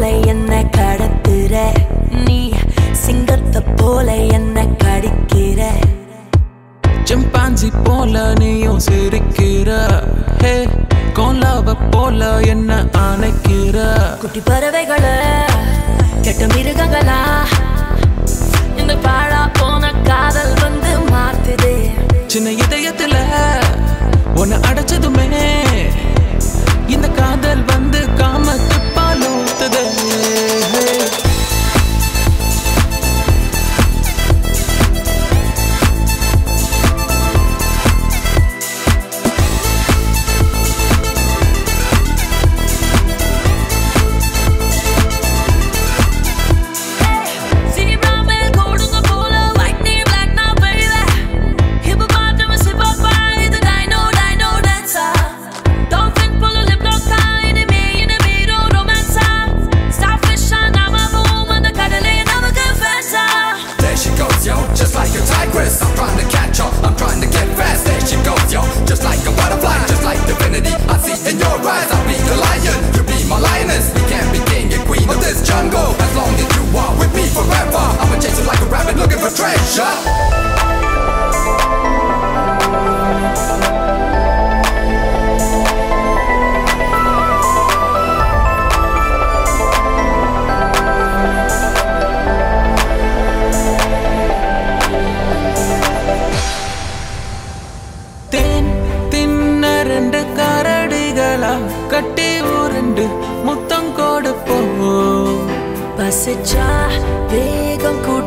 போல என்ன கடத்துற. நீ சிங்கத்தை போல என்ன கடிக்கிற. சிம்பாஞ்சி போல நீயும் சிரிக்கிற. ஹே கோலாவ போல என்ன அணைக்கிற. குட்டி பறவைகள கெட்ட மிருகங்களா. இந்த பாழா போன காதல் வந்து மாத்துது. சின்ன இதயத்துல உன்னை அடைச்சதுமே. Treasure. கட்டி உருண்டு முத்தம் கொடுப்போம் பசிச்சா வேகம் சிறுத்தைகளா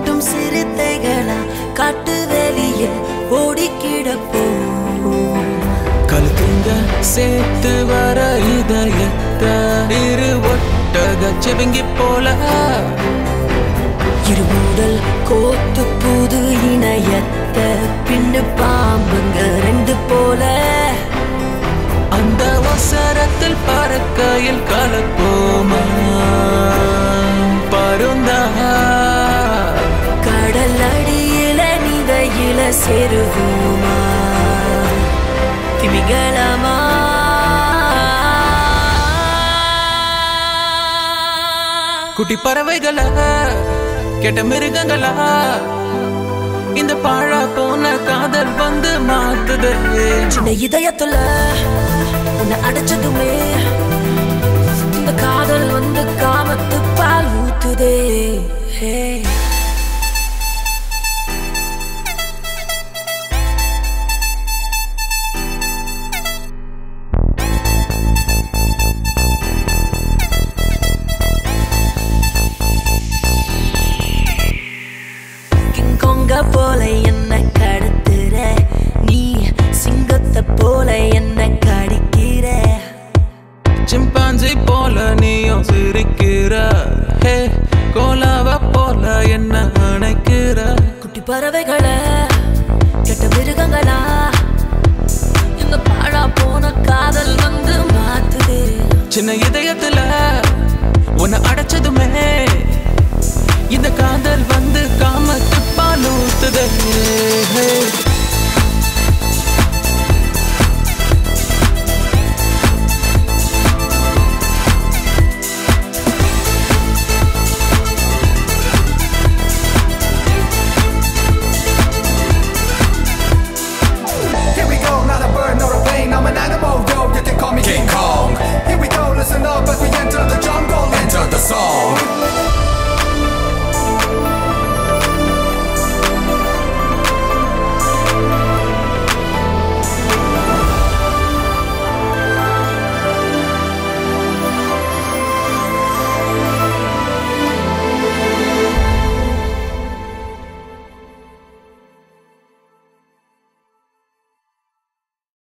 காட்டு வெளியில் ஓடிக்கிடப்போம். கழுத்துங்க சேர்த்து வர இதயத்தை இரு ஒட்டக செவிங்கி போல. இருமுடல் கோத்து புது இணையத்த பின்னு பாம்புங்க ரெண்டு போல. அந்த அவசரத்தில் பறக்கையில் கலப்போமா? செருவோமா திமிங்கலமா குட்டி பறவைகளா கெட்ட மிருகங்களா இந்த பாழா போன காதல் வந்து மாத்துது. சின்ன இதயத்துல உன்னை அடைச்சதுமே இந்த காதல் வந்து காமத்து பால் ஊத்துதே சிரிக்கிற ஹே கோலாவ போல என்ன அணைக்கிற குட்டி பறவைகள கெட்ட மிருகங்களா இந்த பாழா போன காதல் வந்து மாத்துது. சின்ன இதயத்துல song.